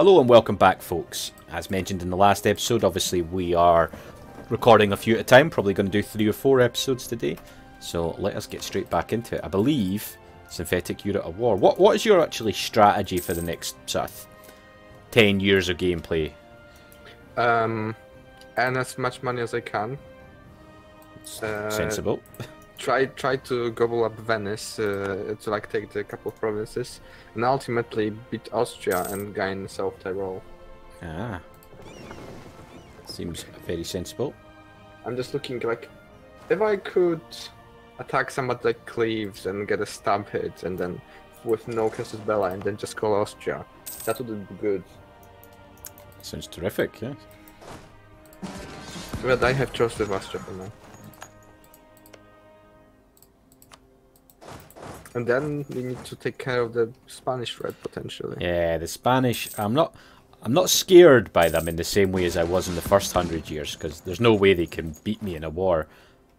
Hello and welcome back, folks. As mentioned in the last episode, obviously we are recording a few at a time, probably going to do three or four episodes today. So let us get straight back into it. I believe Synthetic You're at War. What What is your actually strategy for the next sort of 10 years of gameplay? Um, earn as much money as I can. Uh, Sensible. Try try to gobble up Venice uh, to like take the couple of provinces, and ultimately beat Austria and gain South Tyrol. Ah. Seems very sensible. I'm just looking like if I could attack somebody like Cleves and get a stab hit, and then with no Casus Belli, and then just call Austria, that would be good. Sounds terrific, yeah. But I have Joseph Austria for now. And then we need to take care of the Spanish threat potentially. Yeah, the Spanish. I'm not. I'm not scared by them in the same way as I was in the first hundred years, because there's no way they can beat me in a war.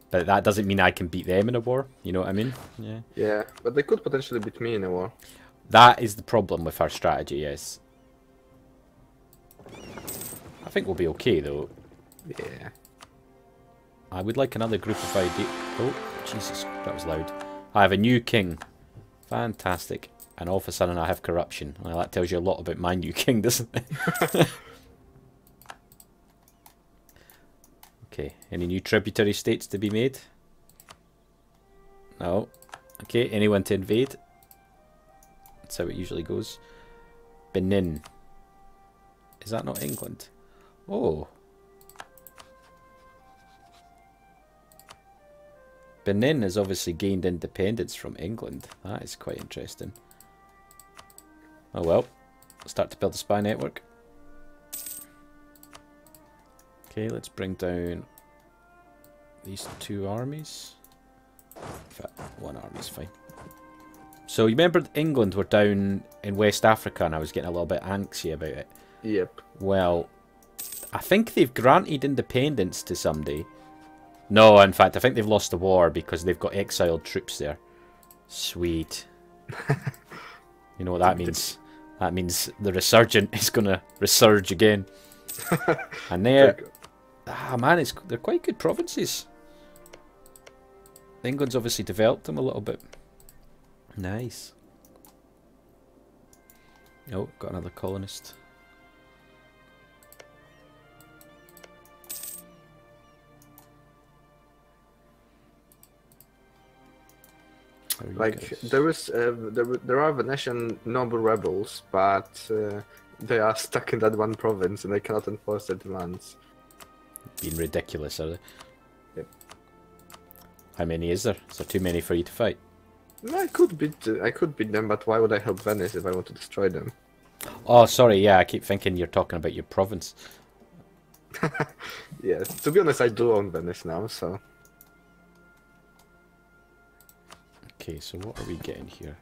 But that doesn't mean I can beat them in a war. You know what I mean? Yeah. Yeah, but they could potentially beat me in a war. That is the problem with our strategy. Yes. I think we'll be okay though. Yeah. I would like another group of ID. Oh, Jesus, that was loud. I have a new king. Fantastic. And all of a sudden I have corruption. Well, that tells you a lot about my new king, doesn't it? okay, any new tributary states to be made? No. Okay, anyone to invade? That's how it usually goes. Benin. Is that not England? Oh. Benin has obviously gained independence from England. That is quite interesting. Oh well. Start to build a spy network. Okay, let's bring down these two armies. In fact, one army's fine. So you remember England were down in West Africa and I was getting a little bit anxious about it. Yep. Well, I think they've granted independence to somebody. No, in fact, I think they've lost the war because they've got exiled troops there. Sweet. you know what that means? That means the resurgent is going to resurge again. and they're... Ah, man, it's, they're quite good provinces. England's obviously developed them a little bit. Nice. Oh, got another colonist. Like there is, uh, there, there are Venetian noble rebels, but uh, they are stuck in that one province and they cannot enforce their demands. Being ridiculous, are they? Yep. How many is there? Is there too many for you to fight? I could beat, I could beat them, but why would I help Venice if I want to destroy them? Oh, sorry. Yeah, I keep thinking you're talking about your province. yes, to be honest, I do own Venice now, so. Okay, so what are we getting here?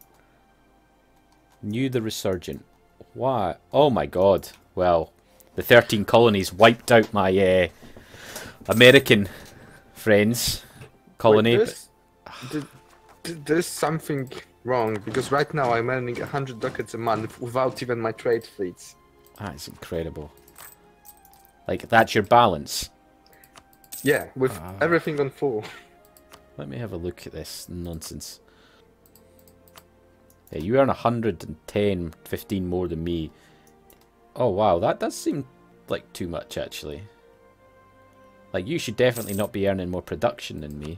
New the Resurgent. Why? Oh my god. Well, the 13 colonies wiped out my uh, American friends colony. Wait, there's, th th there's something wrong, because right now I'm earning 100 ducats a month without even my trade fleets. That is incredible. Like, that's your balance? Yeah, with uh, everything on full. Let me have a look at this nonsense. Yeah, you earn 110, 15 more than me. Oh, wow, that does seem like too much, actually. Like, you should definitely not be earning more production than me.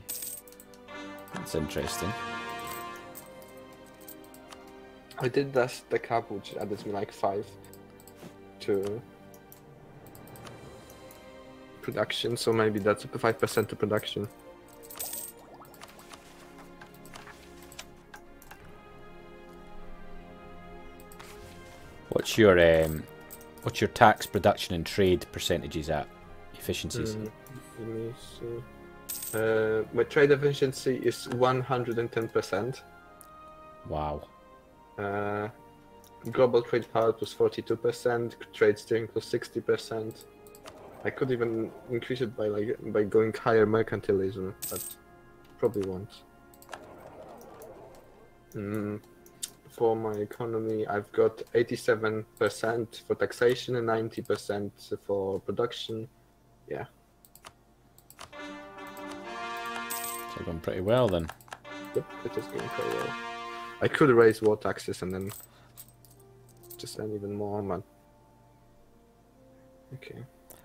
That's interesting. I did this the cap, which added me like 5 to production, so maybe that's 5% to production. What's your um, what's your tax production and trade percentages at efficiencies? Mm, let me see. Uh, my trade efficiency is one hundred and ten percent. Wow. Uh, global trade power plus forty-two percent. Trade steering plus sixty percent. I could even increase it by like by going higher mercantilism, but probably won't. Mm, for my economy. I've got 87% for taxation and 90% for production. Yeah. So going pretty well then. Yep, it is going pretty well. I could raise war taxes and then just earn even more, man. Okay.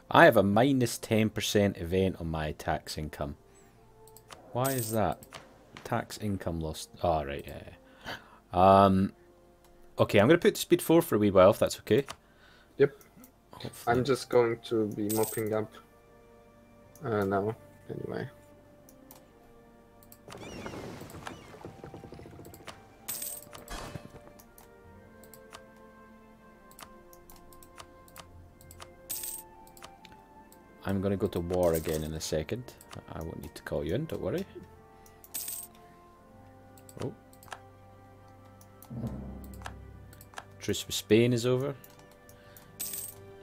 I have a minus 10% event on my tax income. Why is that? Tax income lost. Oh, right, yeah. Um, okay, I'm going to put speed 4 for a wee while, if that's okay. Yep. Hopefully. I'm just going to be mopping up uh, now, anyway. I'm going to go to war again in a second. I won't need to call you in, don't worry. Truce with Spain is over.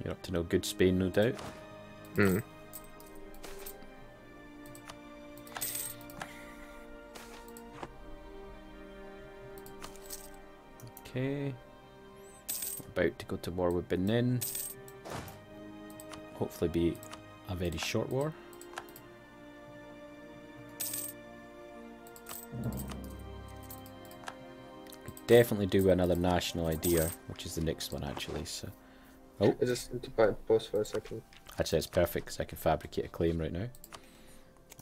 You're up to no good Spain, no doubt. Hmm. Okay. We're about to go to war with Benin. Hopefully be a very short war. Definitely do another national idea, which is the next one actually. So oh, I just need to buy a pause for a second. actually, it's perfect because I can fabricate a claim right now.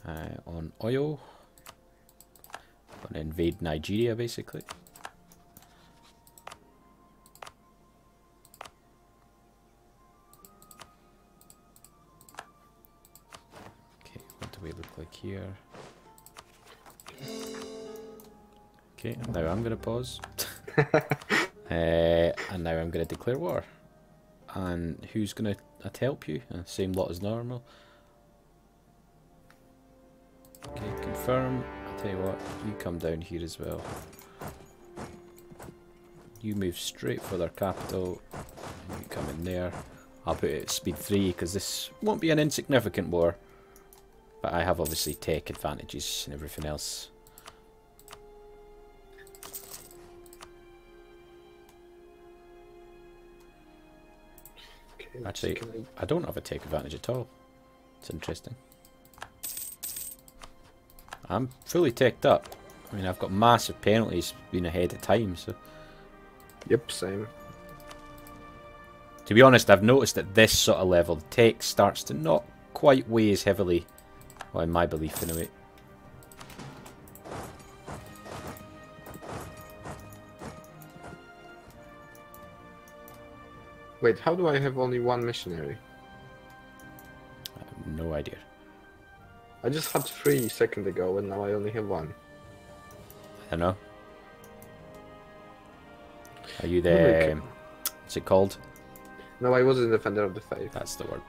Uh, on oil, gonna invade Nigeria basically. Okay, what do we look like here? Okay, now I'm gonna pause. uh, and now I'm gonna declare war. And who's gonna uh, help you? Uh, same lot as normal. Okay, confirm. I'll tell you what, you come down here as well. You move straight for their capital. You come in there. I'll put it at speed 3 because this won't be an insignificant war. But I have obviously tech advantages and everything else. Okay, Actually, I don't have a tech advantage at all. It's interesting. I'm fully teched up. I mean, I've got massive penalties being ahead of time, so... Yep, same. To be honest, I've noticed at this sort of level, the tech starts to not quite weigh as heavily. Well, in my belief, anyway. Wait, how do I have only one missionary? I have no idea. I just had three second ago and now I only have one. I don't know. Are you Well, we the... can- What's it called? No, I wasn't defender of the faith. That's the word.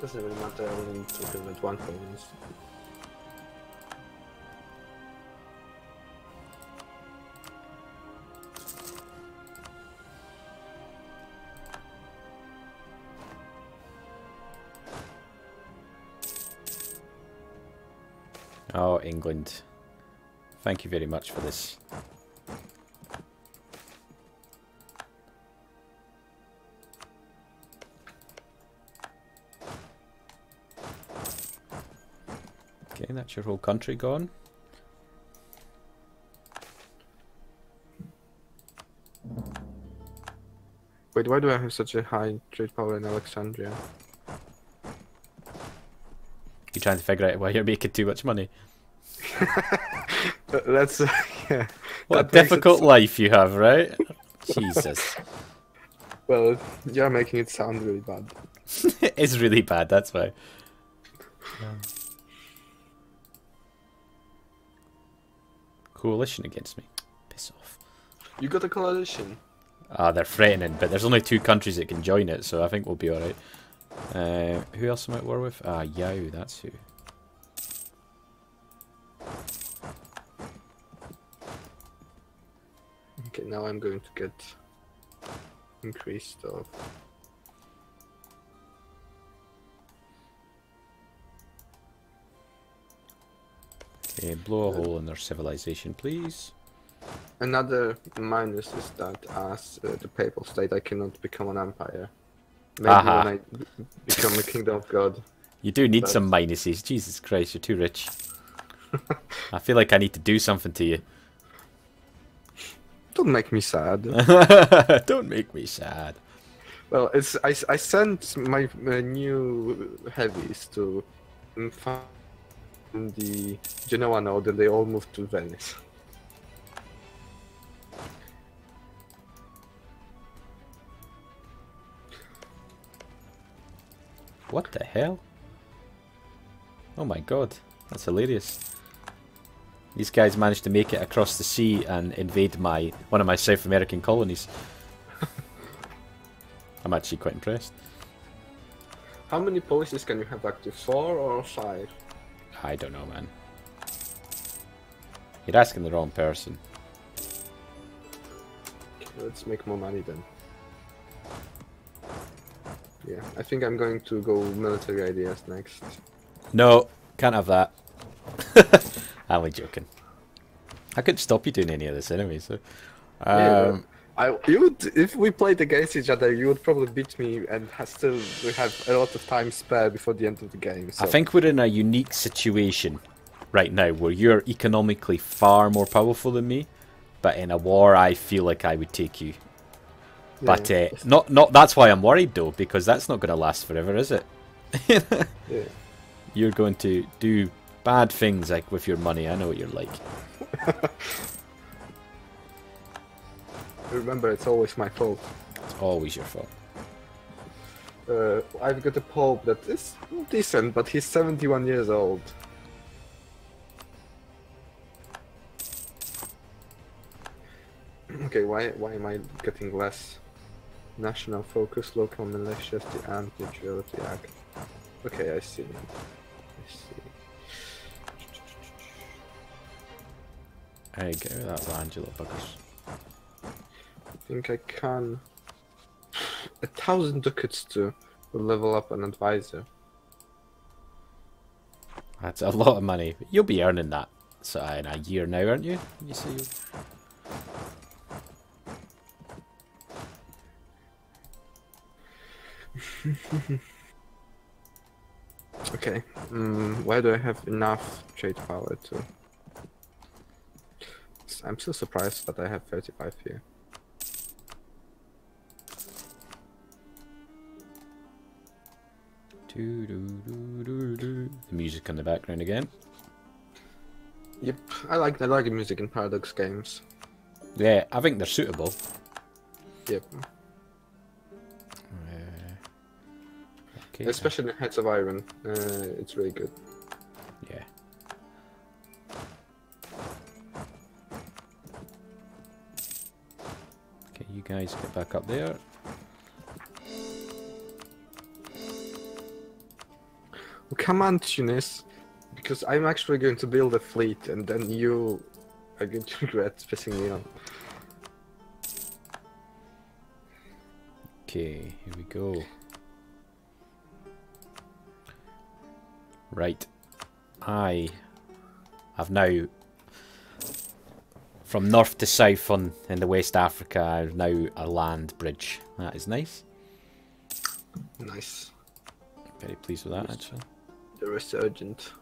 Doesn't really matter, I wasn't talking with one province. Oh, England. Thank you very much for this. Okay, that's your whole country gone. Wait, why do I have such a high trade power in Alexandria? You trying to figure out why you're making too much money? That's uh, yeah. What a That it difficult life you have, right? Jesus. Well, you're making it sound really bad. it is really bad, that's why. Coalition against me. Piss off. You got a coalition. Ah, they're threatening, but there's only two countries that can join it, so I think we'll be alright. Uh, who else am I at war with? Ah, Yao, that's who. Okay, now I'm going to get increased of. Okay, blow a hole in their civilization, please. Another minus is that as uh, the papal state, I cannot become an empire. Maybe Aha. when I become a kingdom of God. You do need But- some minuses. Jesus Christ, you're too rich. I feel like I need to do something to you. Don't make me sad. Don't make me sad. well, it's I, I sent my uh, new heavies to find the Genoa node, and they all moved to Venice. What the hell? Oh my god, that's hilarious. These guys managed to make it across the sea and invade my one of my South American colonies. I'm actually quite impressed. How many policies can you have active? Four or five? I don't know, man. You're asking the wrong person. Let's make more money then. Yeah, I think I'm going to go military ideas next. No, can't have that. I'm only joking. I couldn't stop you doing any of this anyway, so. Yeah, Um, I you would if we played against each other, you would probably beat me and still we have a lot of time spare before the end of the game. So. I think we're in a unique situation right now where you're economically far more powerful than me, but in a war, I feel like I would take you. Yeah, But uh, not not that's why I'm worried though, because that's not going to last forever, is it? yeah. You're going to do bad things like with your money. I know what you're like. Remember, it's always my fault. It's always your fault. Uh, I've got a pope that is decent, but he's 71 years old. Okay, why why am I getting less? National focus, local militias, the Anti-Neutrality Act. Okay, I see. I see. Hey, get rid of that Angela buggers. I think I can. A thousand ducats to level up an advisor. That's a lot of money. You'll be earning that so in a year now, aren't you? You say Okay, mm, why do I have enough trade power to? I'm still surprised that I have 35 here. Doo, doo, doo, doo, doo. The music in the background again. Yep, I like I like the music in Paradox games. Yeah, I think they're suitable. Yep, okay. especially in Hearts of Iron. Uh, it's really good. Yeah. Okay, you guys get back up there. Well, come on, Tunis, because I'm actually going to build a fleet, and then you are going to regret pissing me off. Okay, here we go. Right. I have now, from north to south on in the West Africa, I've now a land bridge. That is nice. Nice. Very pleased with that, actually. The resurgent.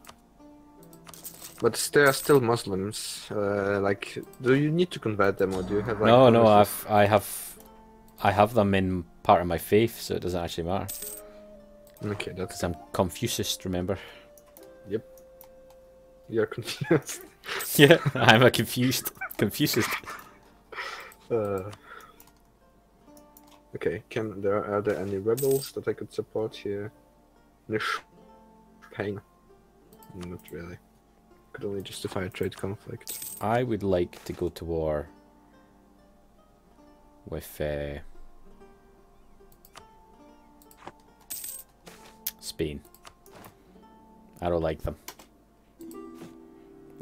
But there are still Muslims. Uh, like, do you need to convert them, or do you have like? no, no? I've, I have, I have them in part of my faith, so it doesn't actually matter. Okay, that's Because I'm Confucius, remember? You're confused. yeah, I'm a confused Confucius. Uh, okay, can there are there any rebels that I could support here? Nish, pain. Not really. Could only justify a trade conflict. I would like to go to war with uh, Spain. I don't like them.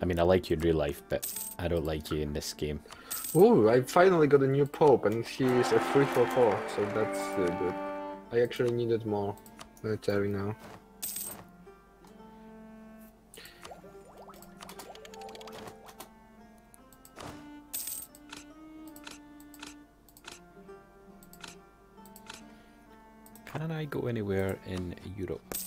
I mean, I like you in real life, but I don't like you in this game. Ooh, I finally got a new pope, and he is a 3 for 4, so that's uh, good. I actually needed more military now. Can I go anywhere in Europe?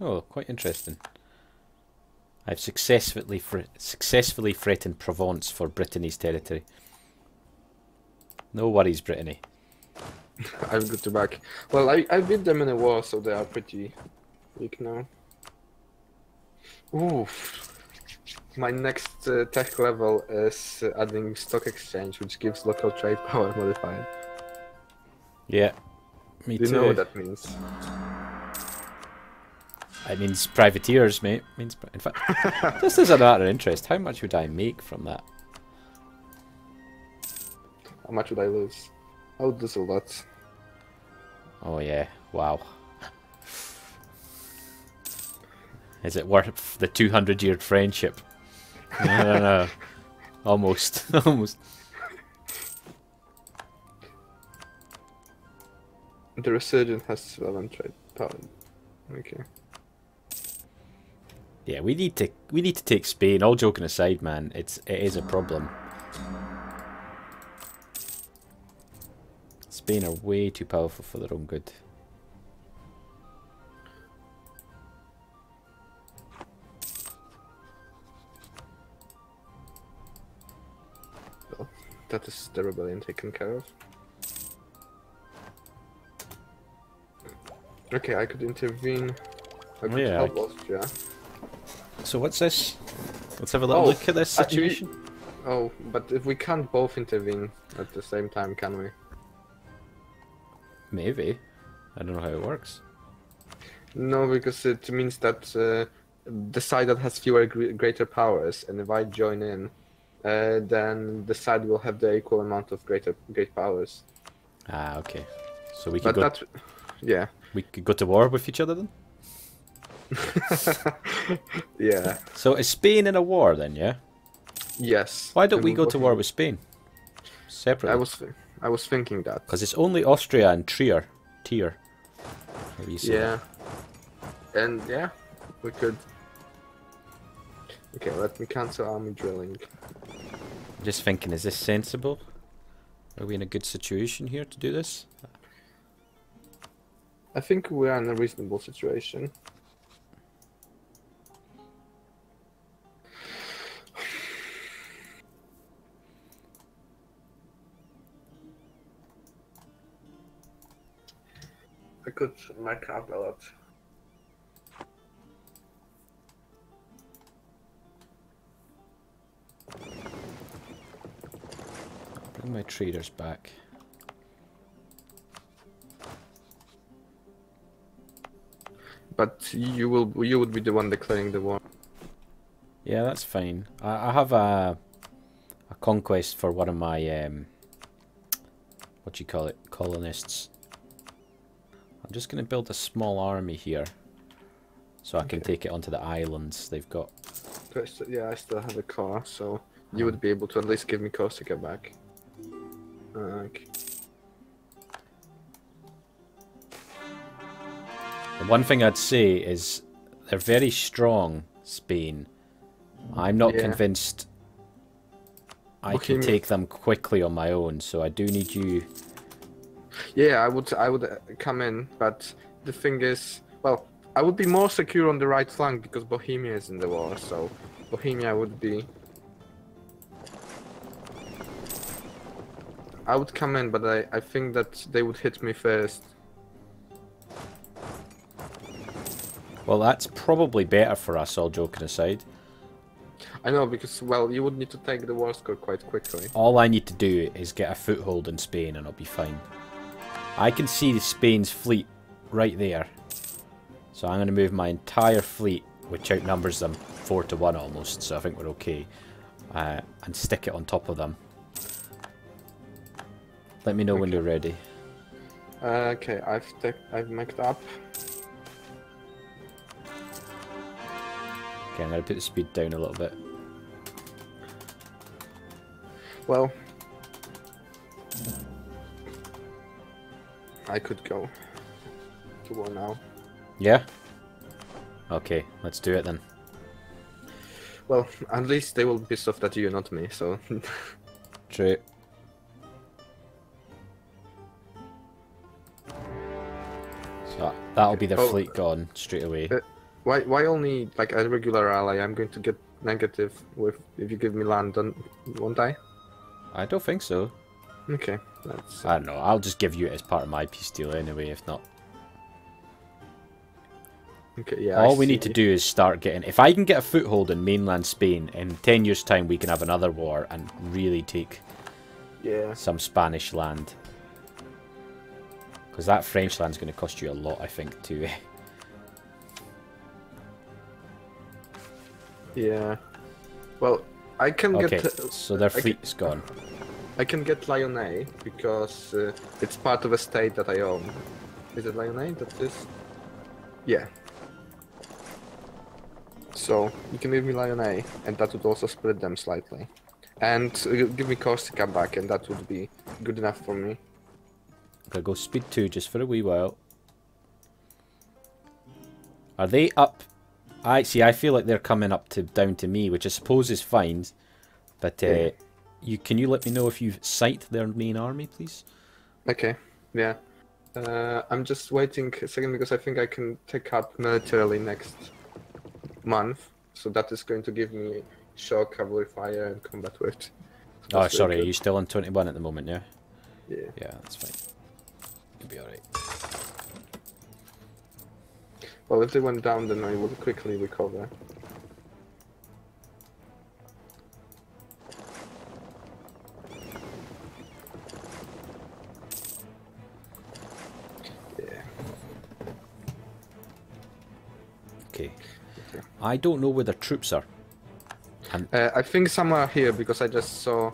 Oh, quite interesting. I've successfully fr successfully threatened Provence for Brittany's territory. No worries, Brittany. I've got to back. Well, I, I beat them in a war, so they are pretty weak now. Ooh. My next uh, tech level is uh, adding stock exchange, which gives local trade power modifier. Yeah, me Do you too. know what that means? It means privateers, mate. means pri- in fact, this is a matter of interest. How much would I make from that? How much would I lose? I would lose a lot. Oh yeah, wow. Is it worth the 200 year friendship? I don't know. Almost, almost. The resurgent has 12 trade power. Okay. Yeah, we need to we need to take Spain. All joking aside, man, it's it is a problem. Spain are way too powerful for their own good. That is the rebellion taken care of. Okay, I could intervene. I could Yeah, help c- Austria. So what's this? Let's have a little Oh, look at this situation. Oh, but if we can't both intervene at the same time, can we? Maybe. I don't know how it works. No, because it means that uh, the side that has fewer greater powers, and if I join in, uh, then the side will have the equal amount of greater great powers. Ah, okay. So we could But go. that, yeah, We could go to war with each other then. yeah, So is Spain in a war then? Yeah. yes. Why don't we go to war with Spain? Separately. I was, I was thinking that. Because it's only Austria and Trier. Tier. How you say Yeah. And yeah, we could. Okay, let me cancel army drilling. I'm just thinking, is this sensible? Are we in a good situation here to do this? I think we are in a reasonable situation. Could mark up a lot. Bring my traders back. But you will, you would be the one declaring the war. Yeah, that's fine. I, I have a a conquest for one of my um, what do you call it, colonists. I'm just going to build a small army here, so I can Okay. take it onto the islands they've got. But I st- Yeah, I still have a car, so you would be able to at least give me Corsica back. Uh, okay. The one thing I'd say is they're very strong, Spain. I'm not Yeah. convinced I can take them quickly on my own, so I do need you. Yeah, I would I would uh, come in, but the thing is, well, I would be more secure on the right flank because Bohemia is in the war, so Bohemia would be. I would come in, but I, I think that they would hit me first. Well, that's probably better for us, all joking aside. I know because well, you would need to take the war score quite quickly. All I need to do is get a foothold in Spain and I'll be fine. I can see Spain's fleet right there. So I'm going to move my entire fleet, which outnumbers them 4 to 1 almost, so I think we're okay. Uh, and stick it on top of them. Let me know when you're ready. Uh, okay, I've I've mixed up. Okay, I'm going to put the speed down a little bit. Well, I could go to war now. Yeah? Okay, let's do it then. Well, at least they will be pissed off at you, not me. So True. So that'll be their Oh. fleet gone straight away. Uh, why why only like a regular ally? I'm going to get negative with if you give me land, don't, won't I? I don't think so. Okay, that's I don't know. I'll just give you it as part of my peace deal anyway. If not, okay. Yeah. I all we need to do is start getting. If I can get a foothold in mainland Spain in ten years' time, we can have another war and really take Yeah. some Spanish land. Because that French land's going to cost you a lot, I think, too. Yeah. Well, I can okay, get uh, so their I can- fleet's gone. I can get Lyonnais because uh, it's part of a state that I own. Is it Lyonnais that is? Yeah. So you can give me Lyonnais, and that would also split them slightly. And uh, give me Corsica back, and that would be good enough for me. I'm Gonna go speed two just for a wee while. Are they up? I see. I feel like they're coming up to down to me, which I suppose is fine. But uh, Yeah. You can you let me know if you've sight their main army, please? Okay. Yeah. Uh, I'm just waiting a second because I think I can take up militarily next month. So that is going to give me shock, cavalry fire, and combat with. So Oh, sorry. Are you still on twenty one at the moment? Yeah. Yeah. Yeah, that's fine. You'll be all right. Well, if they went down, then I will quickly recover. I don't know where their troops are. Uh, I think some are here because I just saw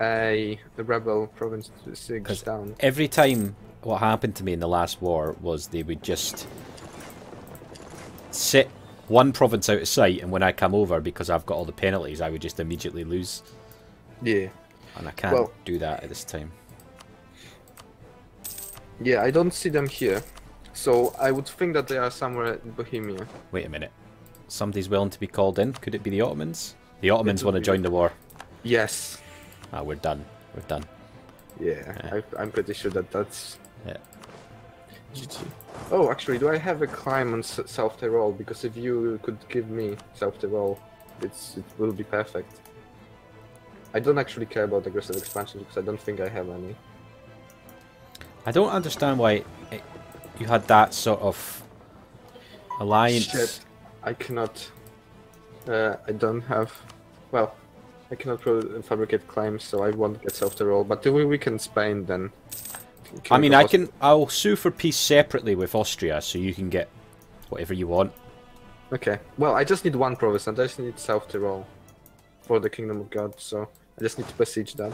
a, a rebel province 'Cause- down. Every time what happened to me in the last war was they would just sit one province out of sight, and when I come over, because I've got all the penalties, I would just immediately lose. Yeah. And I can't Well- do that at this time. Yeah, I don't see them here. So I would think that they are somewhere in Bohemia. Wait a minute. Somebody's willing to be called in. Could it be the Ottomans? The Ottomans want to join the war. Yes. Ah, we're done. We're done. Yeah, Yeah. I, I'm pretty sure that that's Yeah. GG. Oh, actually, do I have a climb on S- South Tyrol? Because if you could give me South Tyrol, it's it will be perfect. I don't actually care about aggressive expansion because I don't think I have any. I don't understand why it, you had that sort of alliance. Shit, I cannot. Uh, I don't have. Well, I cannot fabricate claims, so I won't get South Tyrol. But if we weaken Spain, then. I mean, I can. I'll sue for peace separately with Austria, so you can get whatever you want. Okay. Well, I just need one province, and I just need South Tyrol for the Kingdom of God. So I just need to besiege that.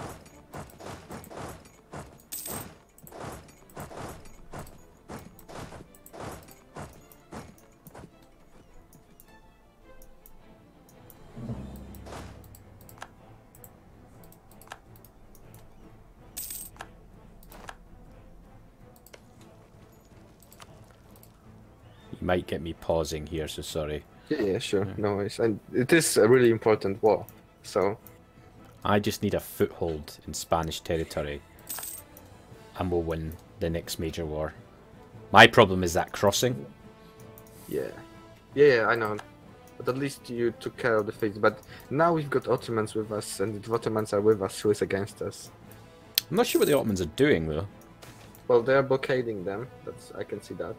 Might get me pausing here, so sorry. Yeah, yeah, sure. No worries. And it is a really important war. So I just need a foothold in Spanish territory, and we'll win the next major war. My problem is that crossing. yeah, yeah, yeah, I know. But at least you took care of the fate. But now we've got Ottomans with us, and the Ottomans are with us, who is against us? I'm not sure what the Ottomans are doing though. Well, they are blockading them. That's I can see that.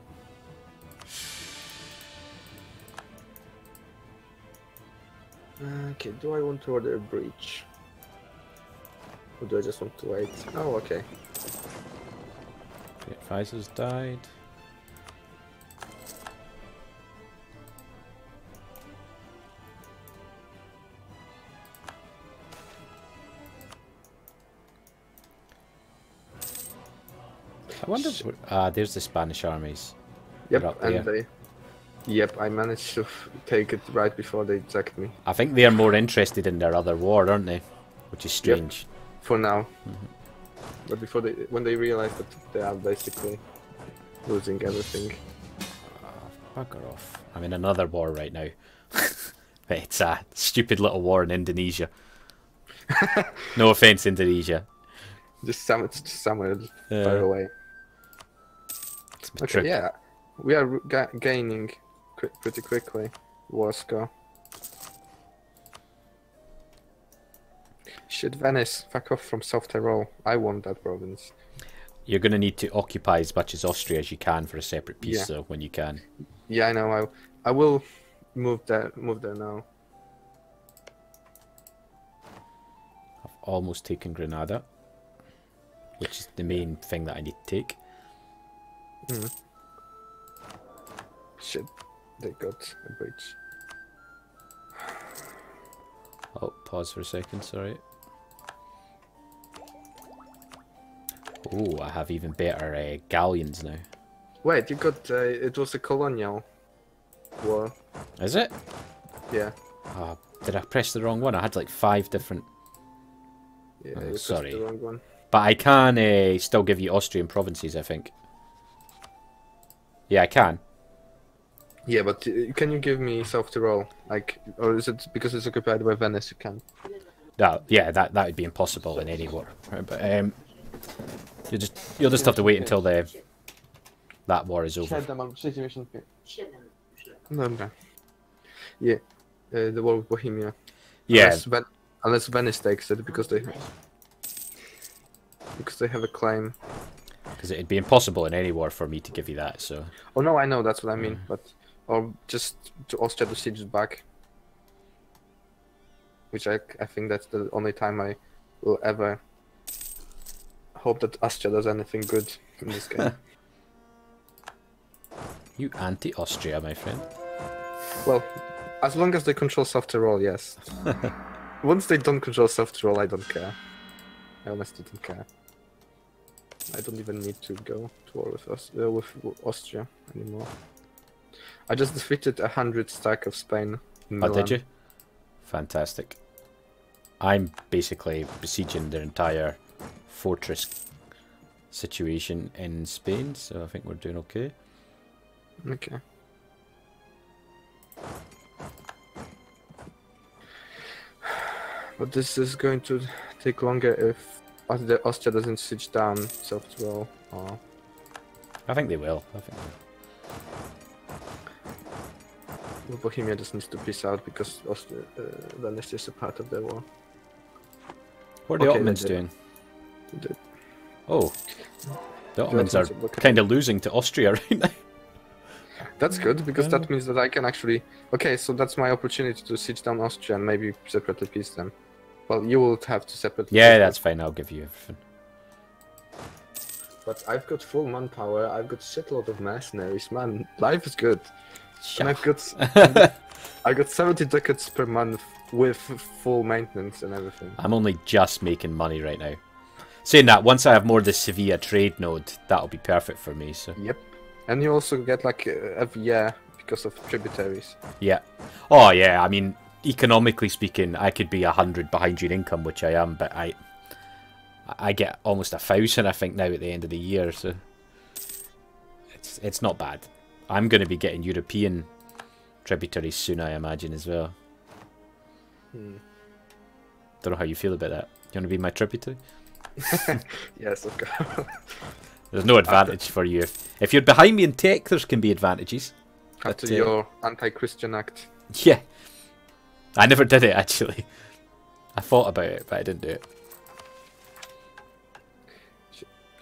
Okay, do I want to order a breach? Or do I just want to wait? Oh, okay. Okay, Pfizer's died. I wonder. Ah, there's the Spanish armies. Yep, and they. Yep, I managed to take it right before they attacked me. I think they're more interested in their other war, aren't they? Which is strange. For now. But before they, when they realize that they are basically losing everything. Bugger off. I'm in another war right now. It's a stupid little war in Indonesia. no offense, Indonesia. Just some, it's just somewhere Uh, far away. it's Okay, yeah, we are ga- gaining pretty quickly. War score. Shit, Venice, fuck off from South Tyrol. I want that province. You're going to need to occupy as much as Austria as you can for a separate piece, Yeah. though, when you can. Yeah, I know. I I will move there. Move there now. I've almost taken Granada, which is the main thing that I need to take. Hmm. Shit, they got a bridge. Oh, pause for a second, sorry. Oh, I have even better uh, galleons now. Wait, you got? Uh, it was a colonial war. Is it? Yeah. Oh, did I press the wrong one? I had like five different. Yeah. Oh, sorry. The wrong one. But I can uh, still give you Austrian provinces, I think. Yeah, I can. Yeah, but uh, can you give me South Tyrol? Like, or is it because it's occupied by Venice? You can. No, yeah, that that would be impossible in any war. Right, But um, you just you'll just have to wait until the that war is over. mam 6,95. Dobra. Yeah. Uh, the war with Bohemia. Yeah, Unless, Ven- unless Venice takes it because they because they have a claim. because it'd be impossible in any war for me to give you that. So Oh no, I know that's what I mean, Mm. but or just to Austria to siege it back. Which I I think that's the only time I will ever hope that Austria does anything good in this game. you anti-Austria, my friend. well, as long as they control South Tyrol, yes. Once they don't control South Tyrol, I don't care. I honestly don't care. I don't even need to go to war with, Aus- uh, with Austria anymore. I just defeated a hundred stack of Spain. in Oh, did you? Fantastic. I'm basically besieging their entire fortress situation in Spain, so I think we're doing okay. Okay. But this is going to take longer if the Austria doesn't siege down South Tyrol. Oh. I think they will. I think Well, Bohemia just needs to peace out because Austria, uh, Venice is a part of the war. What are the Okay, Ottomans they did. doing? They did. Oh, the Ottomans are Ottomans are looking- kind of losing to Austria right now. That's good because that means that I can actually. Okay, so that's my opportunity to siege down Austria and maybe separately peace them. Well, you will have to separately. Yeah, peace that's fine. I'll give you everything. But I've got full manpower. I've got shitload of mercenaries. Man, life is good. And I've got I got 70 ducats per month with full maintenance and everything. I'm only just making money right now. Saying that, once I have more of the Sevilla trade node, that'll be perfect for me. So Yep. And you also get like uh, every year because of tributaries. yeah. Oh yeah. I mean, economically speaking, I could be a hundred behind your income, which I am, but I I get almost a thousand, I think, now at the end of the year. So it's it's not bad. I'm going to be getting European tributaries soon, I imagine, as well. Hmm. Don't know how you feel about that. You want to be my tributary? Yes, of course. There's no advantage for you. If, you're behind me in tech, there can be advantages. But, After uh, your anti-Christian act. Yeah. I never did it, actually. I thought about it, but I didn't do it.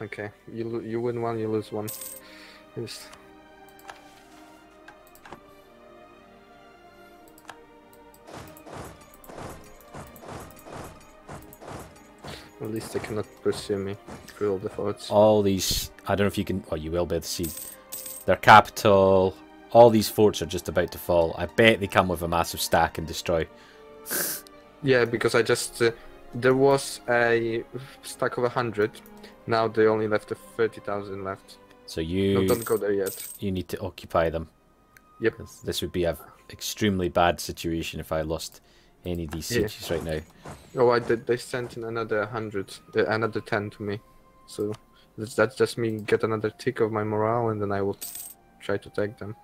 Okay, you you win one, you lose one. Yes. At least they cannot pursue me through all the forts. All these, I don't know if you can, oh, you will be able to see. Their capital, all these forts are just about to fall. I bet they come with a massive stack and destroy. Yeah, because I just uh, there was a stack of a hundred. Now they only left a thirty thousand left. So No, you don't go there yet. you need to occupy them. Yep. This would be a extremely bad situation if I lost any of these Yeah. right now. Oh, I did. They sent in another hundred, uh, another ten to me. So that's, that's just me get another tick of my morale, and then I will try to take them.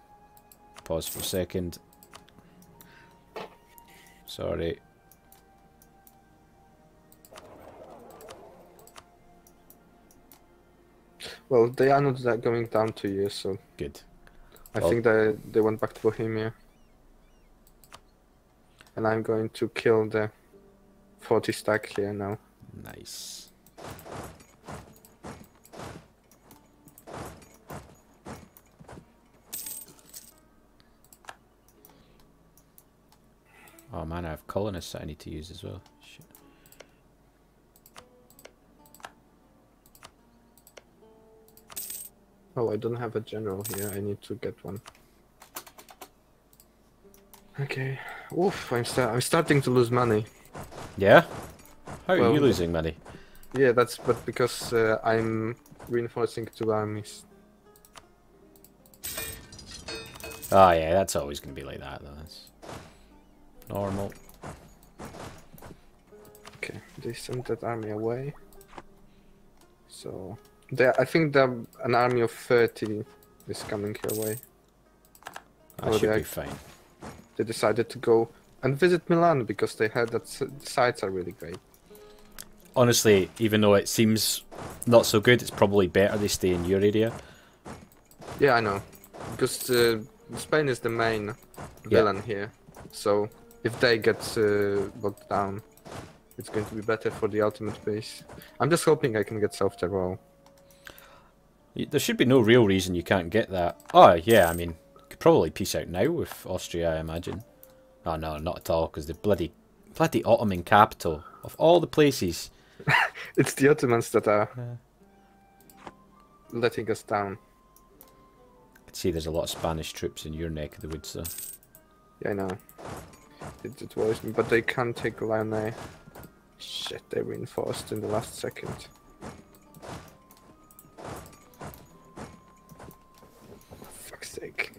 Pause for a second. Sorry. Well, they are not that going down to you, so Good. I Well- think they they went back to Bohemia. And I'm going to kill the 40 stack here now. Nice. Oh man, I have colonists that I need to use as well. Shit. Oh, I don't have a general here. I need to get one. Okay. Oof, I'm, sta- I'm starting to lose money. Yeah? How are Well- you losing money? Yeah, that's but because uh, I'm reinforcing two armies. Oh yeah, that's always going to be like that though. That's normal. Okay, they sent that army away. So, they, I think the, an army of 30 is coming your way. That should be fine. They decided to go and visit Milan because they heard that the sites are really great. Honestly, even though it seems not so good, it's probably better they stay in your area. Yeah, I know. Because uh, Spain is the main villain here. So, if they get uh, bogged down, it's going to be better for the ultimate base. I'm just hoping I can get Tyrol. Y- There should be no real reason you can't get that. Oh, yeah, I mean, probably peace out now with Austria, I imagine. Oh, no, not at all, because the bloody, bloody Ottoman capital, of all the places. It's the Ottomans that are Yeah. letting us down. I can see there's a lot of Spanish troops in your neck of the woods, though. Yeah, I know. It, it worries me, but they can't take Lyonnais. Shit, they reinforced in the last second. Fuck's sake.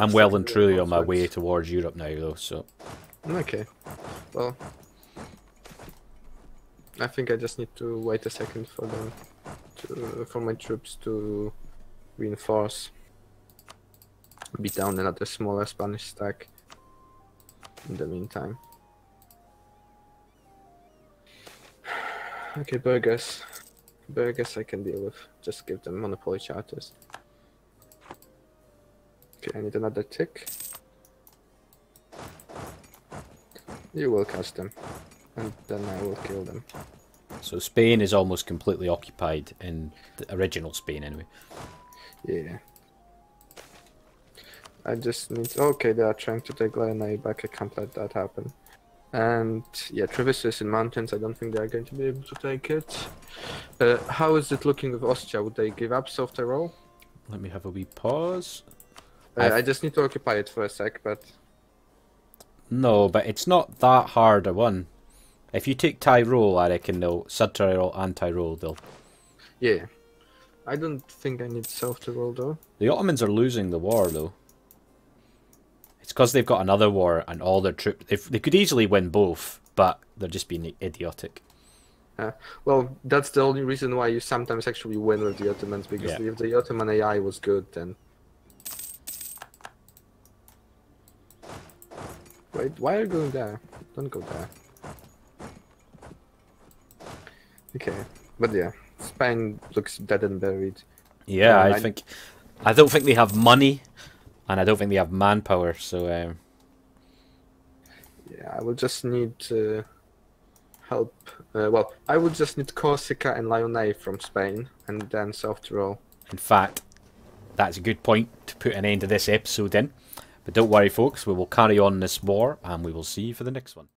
I'm well and truly on my way towards Europe now, though, so... Okay. Well, I think I just need to wait a second for them to for my troops to reinforce. Beat down another smaller Spanish stack. In the meantime. Okay, burghers. Burghers I can deal with. Just give them monopoly charters. Okay, I need another tick. You will catch them. And then I will kill them. So Spain is almost completely occupied in the original Spain, anyway. Yeah. I just need. Okay, they are trying to take Lyonnais back. I can't let that happen. And yeah, Treviso is in mountains. I don't think they are going to be able to take it. Uh, how is it looking with Austria? Would they give up South Tyrol? Let me have a wee pause. Uh, I've- I just need to occupy it for a sec, but No, but it's not that hard a one. If you take Tyrol, I reckon they'll Sud Tyrol and Tyrol. They'll. yeah. I don't think I need South Tyrol though. The Ottomans are losing the war though. It's because they've got another war and all their troops. They they could easily win both, but they're just being idiotic. Well, that's the only reason why you sometimes actually win with the Ottomans because Yeah. if the Ottoman AI was good, then. Wait, why are you going there? Don't go there. Okay, but yeah, Spain looks dead and buried. Yeah, Yeah, I I- think. I don't think they have money, and I don't think they have manpower. So um, Yeah, I will just need uh, help. Uh, well, I would just need Corsica and Lyonnais from Spain, and then South Tyrol. In fact, that's a good point to put an end to this episode in. But don't worry, folks, we will carry on this war and we will see you for the next one.